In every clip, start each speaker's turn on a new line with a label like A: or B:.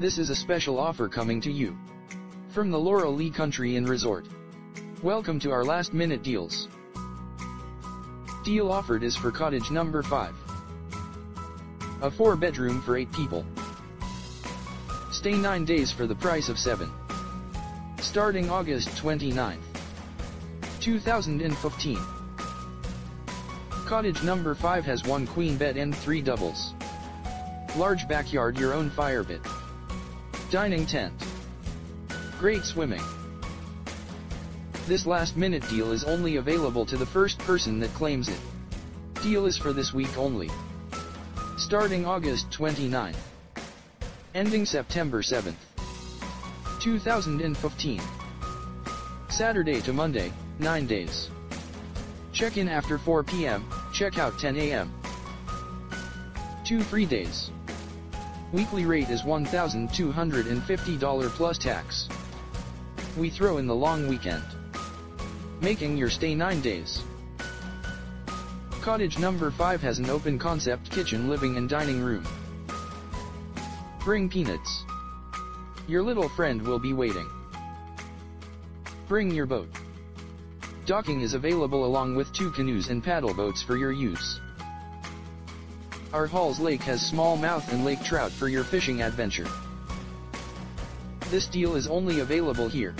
A: This is a special offer coming to you. From the Loralea Country Inn Resort. Welcome to our last minute deals. Deal offered is for cottage number 5. A 4 bedroom for 8 people. Stay 9 days for the price of 7. Starting August 29th, 2015. Cottage number 5 has one queen bed and 3 doubles. Large backyard your own fire pit. Dining tent. Great swimming. This last minute deal is only available to the first person that claims it. Deal is for this week only. Starting August 29th. Ending September 7th. 2015. Saturday to Monday, 9 days. Check-in after 4 p.m., check out 10 a.m. 2 free days. Weekly rate is $1,250 plus tax. We throw in the long weekend. Making your stay 9 days. Cottage number 5 has an open concept kitchen living and dining room. Bring peanuts. Your little friend will be waiting. Bring your boat. Docking is available along with two canoes and paddle boats for your use. Our Halls Lake has smallmouth and lake trout for your fishing adventure. This deal is only available here.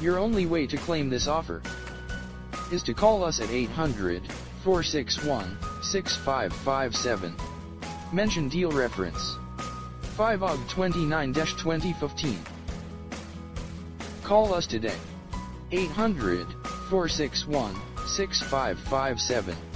A: Your only way to claim this offer is to call us at 800 461 6557. Mention deal reference 5 OG 29 2015. Call us today. 800 461 6557.